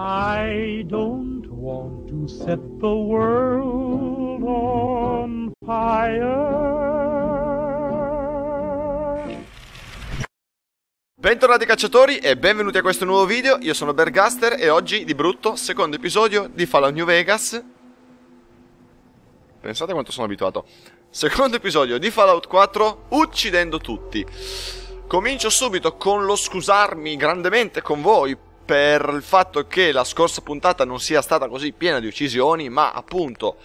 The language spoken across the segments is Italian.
I don't want to set the world on fire. Bentornati cacciatori e benvenuti a questo nuovo video, io sono Bergaster e oggi di brutto, secondo episodio di Fallout New Vegas. Pensate quanto sono abituato. Secondo episodio di Fallout 4, uccidendo tutti. Comincio subito con lo scusarmi grandemente con voi per il fatto che la scorsa puntata non sia stata così piena di uccisioni, ma appunto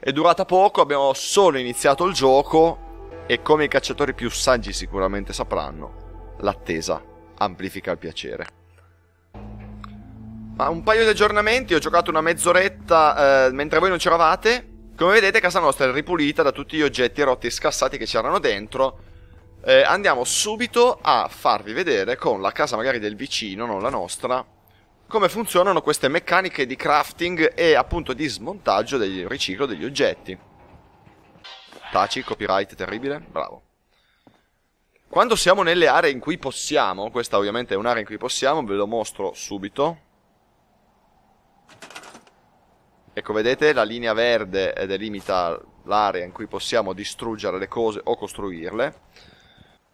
è durata poco, abbiamo solo iniziato il gioco e come i cacciatori più saggi sicuramente sapranno, l'attesa amplifica il piacere. Ma un paio di aggiornamenti, ho giocato una mezz'oretta eh, mentre voi non c'eravate. Come vedete casa nostra è ripulita da tutti gli oggetti rotti e scassati che c'erano dentro eh, andiamo subito a farvi vedere con la casa magari del vicino, non la nostra, come funzionano queste meccaniche di crafting e appunto di smontaggio del riciclo degli oggetti. Taci, copyright terribile, bravo. Quando siamo nelle aree in cui possiamo, questa ovviamente è un'area in cui possiamo, ve lo mostro subito. Ecco, vedete la linea verde delimita l'area in cui possiamo distruggere le cose o costruirle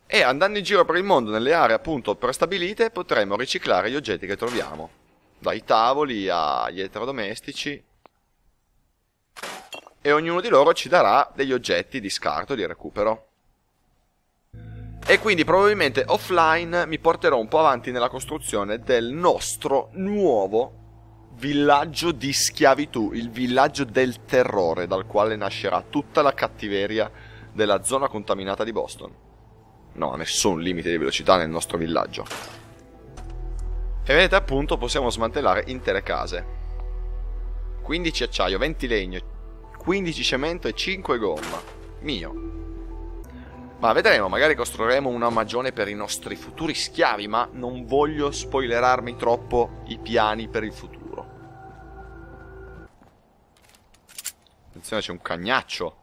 e andando in giro per il mondo nelle aree appunto prestabilite potremo riciclare gli oggetti che troviamo, dai tavoli agli elettrodomestici e ognuno di loro ci darà degli oggetti di scarto, di recupero. E quindi probabilmente offline mi porterò un po' avanti nella costruzione del nostro nuovo villaggio di schiavitù, il villaggio del terrore dal quale nascerà tutta la cattiveria della zona contaminata di Boston. No, nessun limite di velocità nel nostro villaggio. E vedete appunto possiamo smantellare intere case. 15 acciaio, 20 legno, 15 cemento e 5 gomma. Mio. Ma vedremo, magari costruiremo una magione per i nostri futuri schiavi, ma non voglio spoilerarmi troppo i piani per il futuro. Attenzione, c'è un cagnaccio.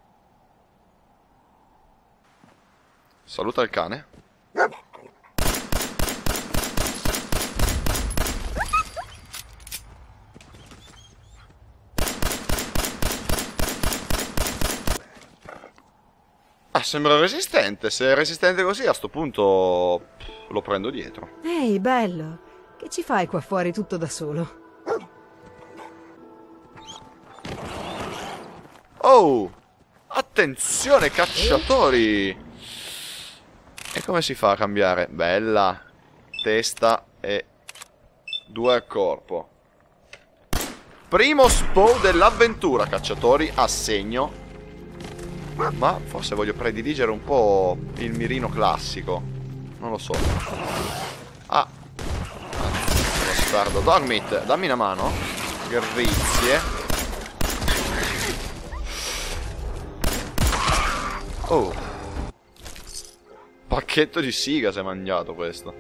Saluta il cane. Ah, sembra resistente. Se è resistente così, a sto punto lo prendo dietro. Ehi, bello. Che ci fai qua fuori tutto da solo? Oh! Attenzione, cacciatori! E come si fa a cambiare? Bella. Testa e due al corpo. Primo spawn dell'avventura, cacciatori, assegno. Ma forse voglio prediligere un po' il mirino classico. Non lo so. Ah. Bastardo. Dogmeat, dammi una mano. Grazie. Oh. Pacchetto di siga si è mangiato questo.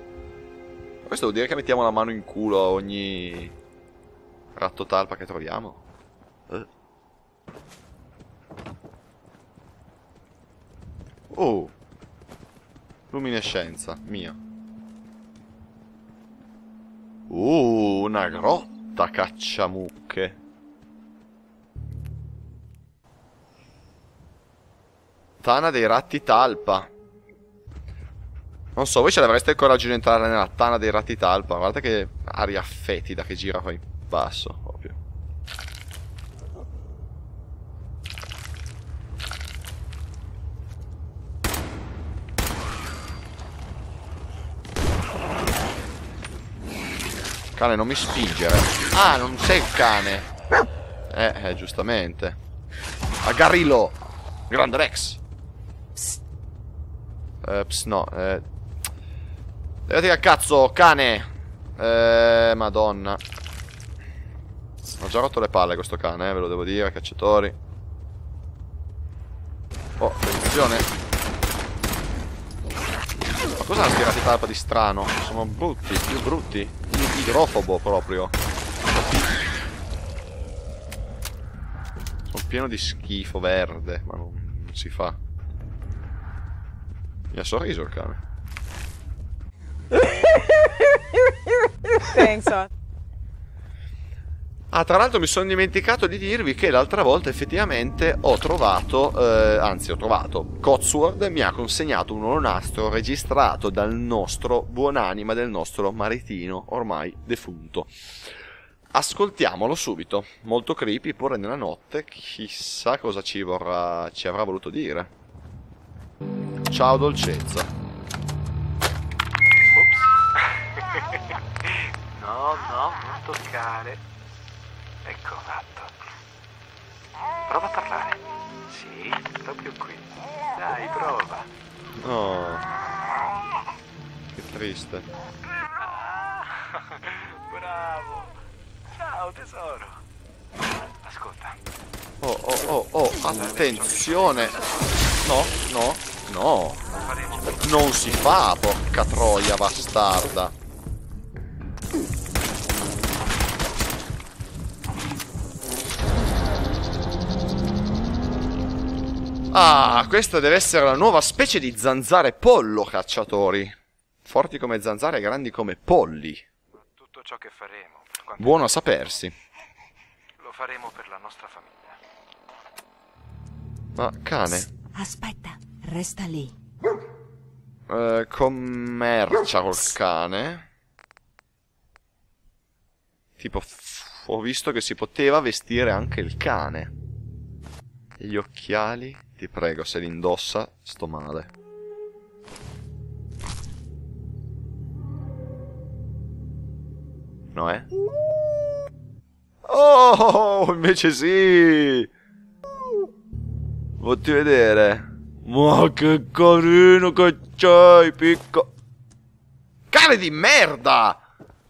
Questo vuol dire che mettiamo la mano in culo a ogni ratto talpa che troviamo. Eh. Oh. Luminescenza, mia. Uh, una grotta cacciamucche. Tana dei ratti talpa. Non so, voi ce l'avreste il coraggio di entrare nella tana dei ratti talpa. Guarda che aria fetida che gira qua in basso, proprio. Cane, non mi spingere. Ah, non sei il cane. Eh, eh giustamente. Agarrilo. Grande Rex. Psst. Eh, psst, no. Eh, Levati a cazzo, cane! Eh, madonna. Ho già rotto le palle questo cane, eh, ve lo devo dire, cacciatori. Oh, attenzione. Ma cosa hanno tirato talpa di strano? Sono brutti, più brutti. Idrofobo proprio. Sono pieno di schifo verde, ma non si fa. Mi ha sorriso il cane. Thanks, Ah, tra l'altro mi sono dimenticato di dirvi che l'altra volta effettivamente ho trovato, eh, anzi ho trovato, Cotsworth mi ha consegnato un nastro registrato dal nostro buonanima del nostro maritino ormai defunto. Ascoltiamolo subito, molto creepy pure nella notte, chissà cosa ci, vorrà, ci avrà voluto dire. Ciao dolcezza. No, no, non toccare. Ecco fatto. Prova a parlare. Sì, proprio qui. Dai, prova. Oh, che triste. Ah, bravo. Ciao tesoro. Ascolta. Oh, oh, oh, oh, attenzione. No, no, no. Non si fa, porca troia bastarda. Ah, questa deve essere la nuova specie di zanzare pollo, cacciatori. Forti come zanzare e grandi come polli. tutto ciò che faremo. Buono a sapersi. Lo faremo per la nostra famiglia. Ma cane, Aspetta, resta lì. eh, commercia col cane. Tipo, ho visto che si poteva vestire anche il cane. E gli occhiali, ti prego, se li indossa, sto male. No, eh? Oh, invece sì! Fatti vedere. Ma che carino che c'hai, picco. Cane di merda!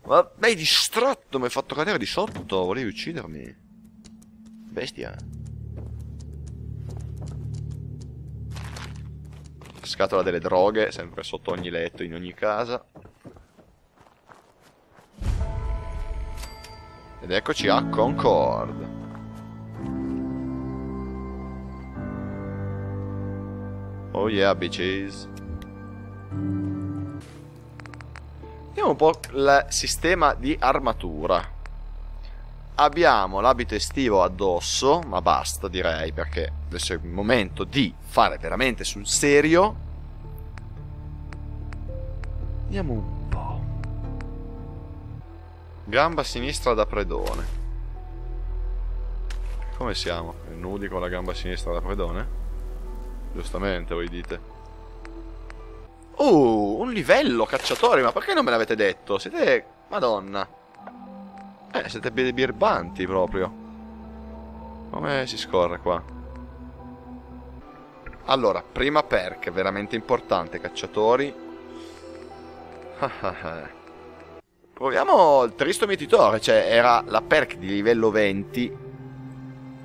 Ma mi hai distratto, mi hai fatto cadere di sotto, volevi uccidermi. Bestia. Scatola delle droghe, sempre sotto ogni letto, in ogni casa. Ed eccoci a Concord. Oh yeah, bitches. Vediamo un po' il sistema di armatura. Abbiamo l'abito estivo addosso, ma basta direi perché adesso è il momento di fare veramente sul serio. Vediamo un po'. Gamba sinistra da predone. Come siamo? Nudi con la gamba sinistra da predone? Giustamente, voi dite. Uh, un livello, cacciatori, ma perché non me l'avete detto? Siete... Madonna. Eh, siete bi- birbanti proprio. Come si scorre qua? Allora, prima perk, veramente importante, cacciatori. Proviamo il tristo mietitore, cioè era la perk di livello 20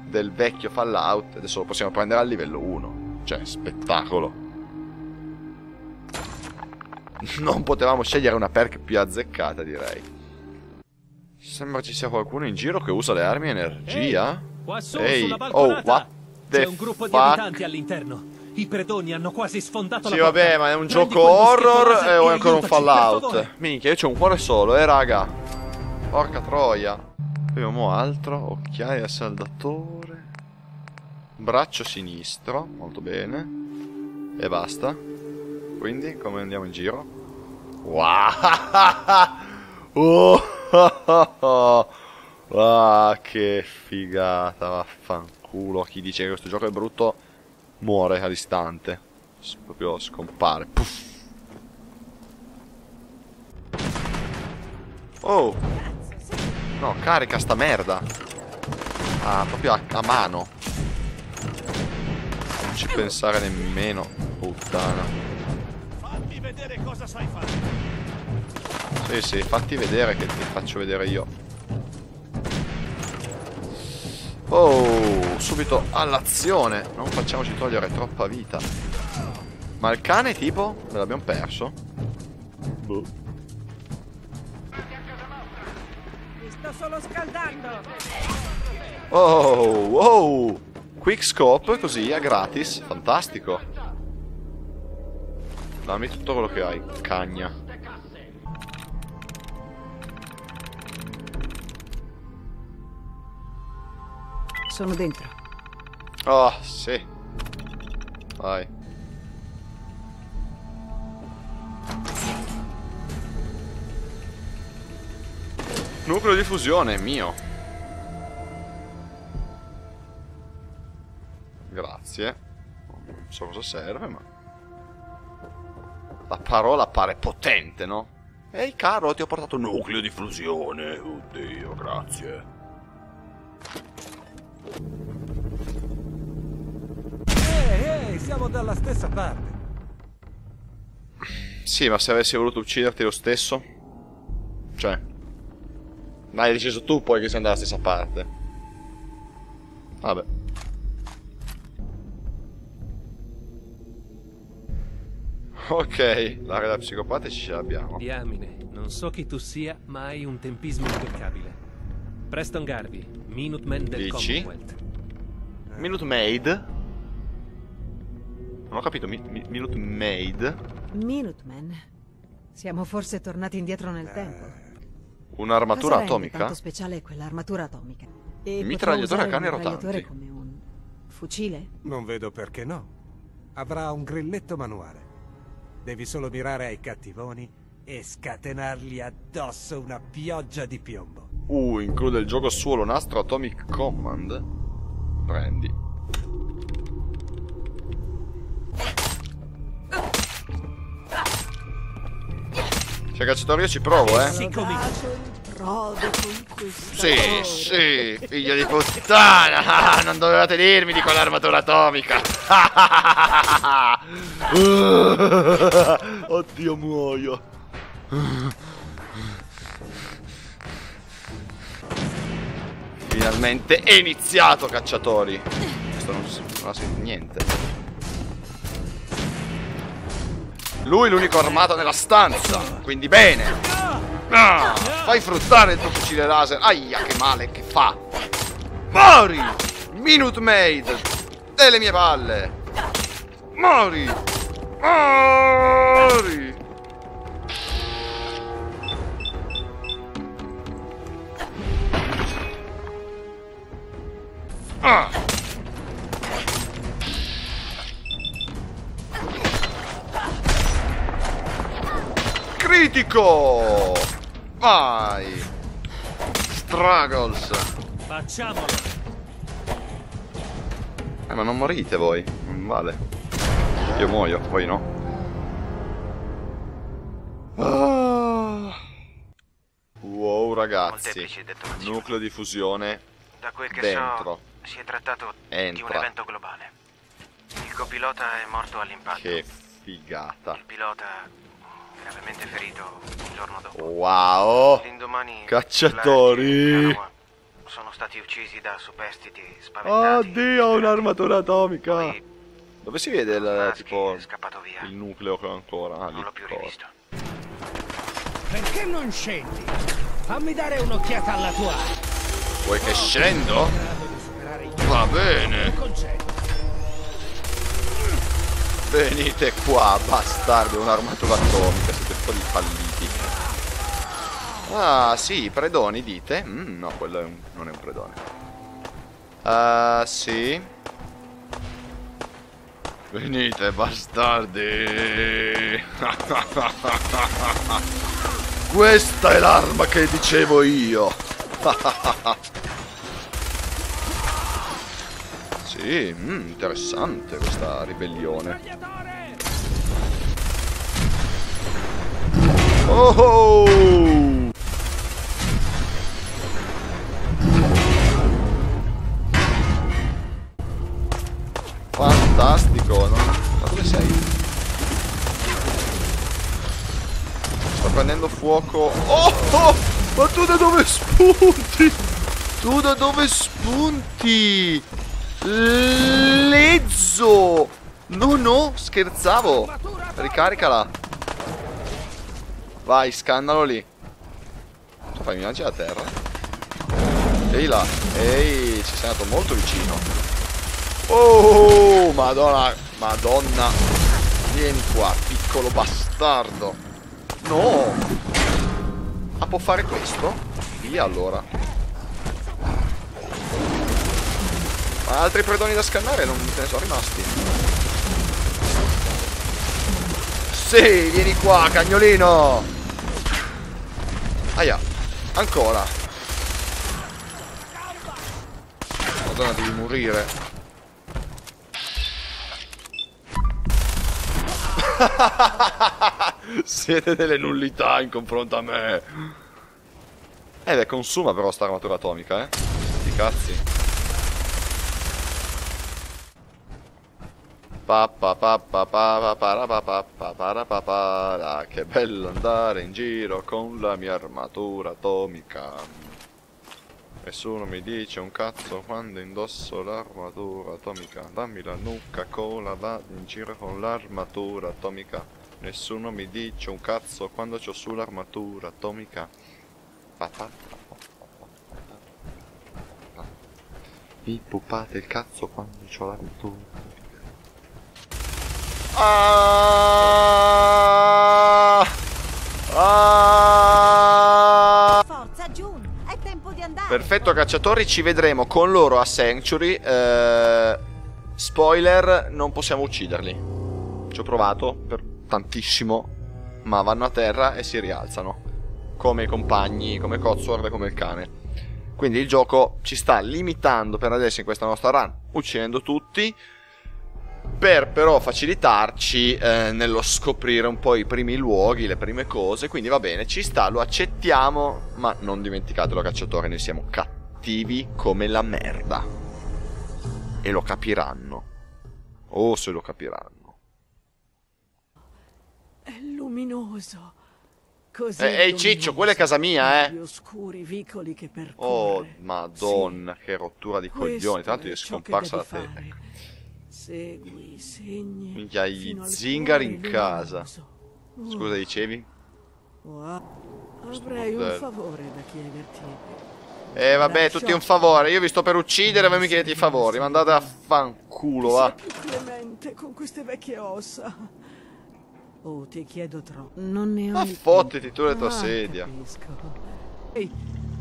del vecchio Fallout, adesso lo possiamo prendere al livello 1. Cioè, spettacolo. Non potevamo scegliere una perk più azzeccata, direi. Sembra ci sia qualcuno in giro che usa le armi energia. Qua su, Ehi, sulla oh, balconata, what the c'è un gruppo di fuck? abitanti all'interno. I predoni hanno quasi sfondato Sì, la porta. vabbè, ma è un Prendi gioco horror laser e o è ancora un Fallout? Minchia, io c'ho un cuore solo, eh, raga. Porca troia. Vediamo altro. Occhiali da saldatore. Braccio sinistro, molto bene. E basta. Quindi, come andiamo in giro? Wow! Oh! Ah, che figata, vaffanculo. Chi dice che questo gioco è brutto muore all'istante. Proprio scompare. Puff. Oh! No, carica sta merda. Ah, proprio a, a mano. Non ci pensare nemmeno, puttana. Fammi vedere cosa sai fare. Sì, sì, fatti vedere che ti faccio vedere io. Oh, subito all'azione. Non facciamoci togliere troppa vita. Ma il cane tipo? Me l'abbiamo perso? Boh. Mi sto solo scaldando. Oh, wow. Quick scope così, a gratis. Fantastico. Dammi tutto quello che hai, cagna. Sono dentro. Oh, sì. Vai. Nucleo di fusione, mio. Grazie. Non so cosa serve, ma... La parola pare potente, no? Ehi caro, ti ho portato un nucleo di fusione. Oddio, grazie. Ehi, ehi, siamo dalla stessa parte. Sì, ma se avessi voluto ucciderti lo stesso? Cioè... Ma hai deciso tu poi che sei dalla stessa parte. Vabbè. Ok, l'area da psicopatici ce l'abbiamo. Diamine, non so chi tu sia, ma hai un tempismo impeccabile. Preston Garvey, Minuteman del Dici? Commonwealth. Minute Maid? Non ho capito, mi- mi- Minute Maid? Minuteman. Siamo forse tornati indietro nel tempo. Un'armatura Cosa rende atomica? tanto speciale quell'armatura atomica. E mitragliatore a mitragliatore rotanti. come un fucile? Non vedo perché no. Avrà un grilletto manuale. Devi solo mirare ai cattivoni e scatenargli addosso una pioggia di piombo. Uh, include il gioco solo nastro Atomic Command. Prendi. Se cacciatore io ci provo, eh. Sì, Sì, sì, figlio di puttana! Non dovevate dirmi di quell'armatura atomica! Oddio, muoio! Finalmente è iniziato, cacciatori! Questo non, si, non ha niente. Lui è l'unico armato nella stanza, quindi bene! Ah, fai fruttare il tuo fucile laser. Aia, che male che fa. Mori! Minute Maid! Delle mie palle! Mori! Mori! Ah! Critico! Vai! Struggles! Facciamolo! Eh, ma non morite voi. Non vale. Io muoio, voi no. Ah. Wow, ragazzi. Nucleo di fusione. Da quel che Dentro. so, si è trattato di Entra. un evento globale. Il copilota è morto all'impatto. Che figata. Il pilota gravemente ferito il giorno dopo. Wow. L'indomani Cacciatori. Sono stati uccisi da superstiti spaventati. Oddio, un'armatura atomica. Poi Dove si vede il tipo è scappato via. il nucleo che ho ancora? Ah. Non l'ho più rivisto. Perché non scendi? Fammi dare un'occhiata alla tua. Vuoi che scendo? Va bene. Venite qua, bastardo, un'armatura atomica, siete fuori falliti. Ah, sì, predoni dite? Mm, no, quello è un- non è un predone. Ah, sì. Venite, bastardi. Questa è l'arma che dicevo io. sì, mm, interessante questa ribellione. Oh! oh! Fantastico, no? Ma dove sei? Sta prendendo fuoco. Oh, oh! Ma tu da dove spunti? Tu da dove spunti? Lezzo! No, no, scherzavo. Ricaricala. Vai, scannalo lì. Fai minaggi a terra. Ehi là. Ehi, ci sei andato molto vicino. Oh, madonna. Madonna. Vieni qua, piccolo bastardo. No. Ah, può fare questo? Via allora. Ma altri predoni da scannare non te ne sono rimasti. Sì, vieni qua, cagnolino! Aia, ancora. Madonna, devi morire. Siete delle nullità in confronto a me. Eh beh, consuma però sta armatura atomica, eh. Sti cazzi. Che bello andare in giro con la mia armatura atomica. Nessuno mi dice un cazzo quando indosso l'armatura atomica. Dammi la nuca cola, va in giro con l'armatura atomica. Nessuno mi dice un cazzo quando c'ho sull'armatura atomica. Pa, pa, pa, pa, pa, pa, pa. Vi pupate il cazzo quando c'ho l'armatura atomica. Ah! Ah! Forza, June, è tempo di andare. Perfetto cacciatori, ci vedremo con loro a Sanctuary. Eh, spoiler, non possiamo ucciderli. Ci ho provato per tantissimo, ma vanno a terra e si rialzano. Come i compagni, come Cotsworth e come il cane. Quindi il gioco ci sta limitando per adesso in questa nostra run, uccidendo tutti. Per però facilitarci eh, nello scoprire un po' i primi luoghi, le prime cose. Quindi va bene, ci sta, lo accettiamo. Ma non dimenticatelo, cacciatore, noi siamo cattivi come la merda. E lo capiranno. Oh, se lo capiranno. È luminoso. Così Eh, ehi, Ciccio, quella è casa mia, eh. Oscuri vicoli che percorre. Oh, madonna, che rottura di Questo coglioni. L'altro gli è scomparsa la fare. Segui i segni. Minchia, gli zingari in casa. luminoso. Scusa, dicevi? Wow. Avrei un favore da chiederti. Eh, vabbè, tutti un favore. Io vi sto per uccidere voi mi chiedete i favori. Mandate a fanculo, va. più clemente con queste vecchie ossa. Oh, ti chiedo troppo. Non ne ho Ma fottiti tu le tua Ah, sedia. capisco. Ehi,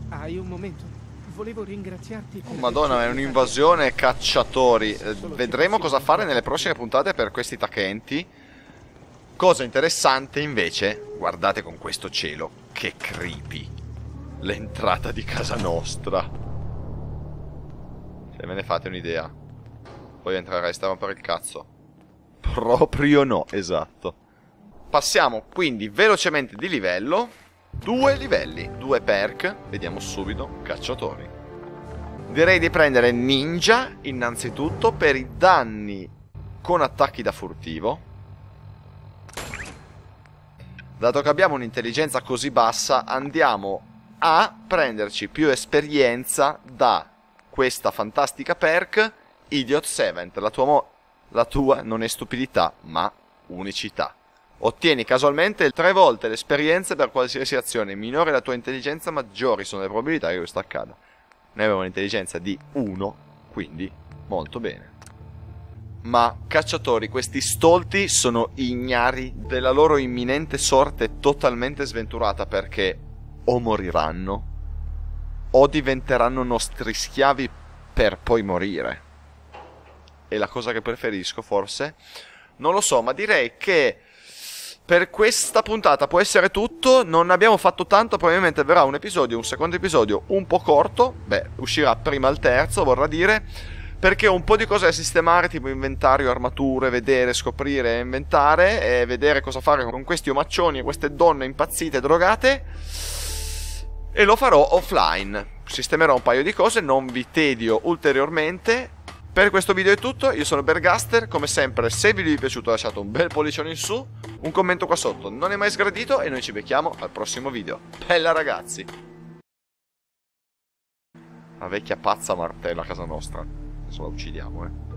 hai un momento? Volevo ringraziarti per Oh, Madonna, è un'invasione cacciatori. Eh, vedremo cosa fare nelle prossime puntate per questi tachenti. Cosa interessante invece, guardate con questo cielo, che creepy. L'entrata di casa nostra. Se ve ne fate un'idea. Poi entrereste a rompere il cazzo. Proprio no, esatto. Passiamo quindi velocemente di livello. Due livelli, due perk. Vediamo subito, cacciatori. Direi di prendere ninja innanzitutto per i danni con attacchi da furtivo. Dato che abbiamo un'intelligenza così bassa, andiamo a prenderci più esperienza da questa fantastica perk Idiot Seventh. La tua, la tua non è stupidità, ma unicità. Ottieni casualmente tre volte l'esperienza per qualsiasi azione. Minore la tua intelligenza, maggiori sono le probabilità che questo accada. Noi abbiamo un'intelligenza di 1, quindi molto bene. Ma cacciatori, questi stolti sono ignari della loro imminente sorte totalmente sventurata perché o moriranno o diventeranno nostri schiavi per poi morire. È la cosa che preferisco, forse? Non lo so, ma direi che per questa puntata può essere tutto. Non abbiamo fatto tanto. Probabilmente verrà un episodio, un secondo episodio un po' corto. Beh, uscirà prima il terzo, vorrà dire. Perché ho un po' di cose da sistemare, tipo inventario, armature, vedere, scoprire, inventare. E vedere cosa fare con questi omaccioni e queste donne impazzite, drogate. E lo farò offline. Sistemerò un paio di cose, non vi tedio ulteriormente. Per questo video è tutto, io sono Bergaster, come sempre se vi è piaciuto lasciate un bel pollicione in su, un commento qua sotto, non è mai sgradito e noi ci becchiamo al prossimo video. Bella ragazzi! La vecchia pazza martella a casa nostra, adesso la uccidiamo eh.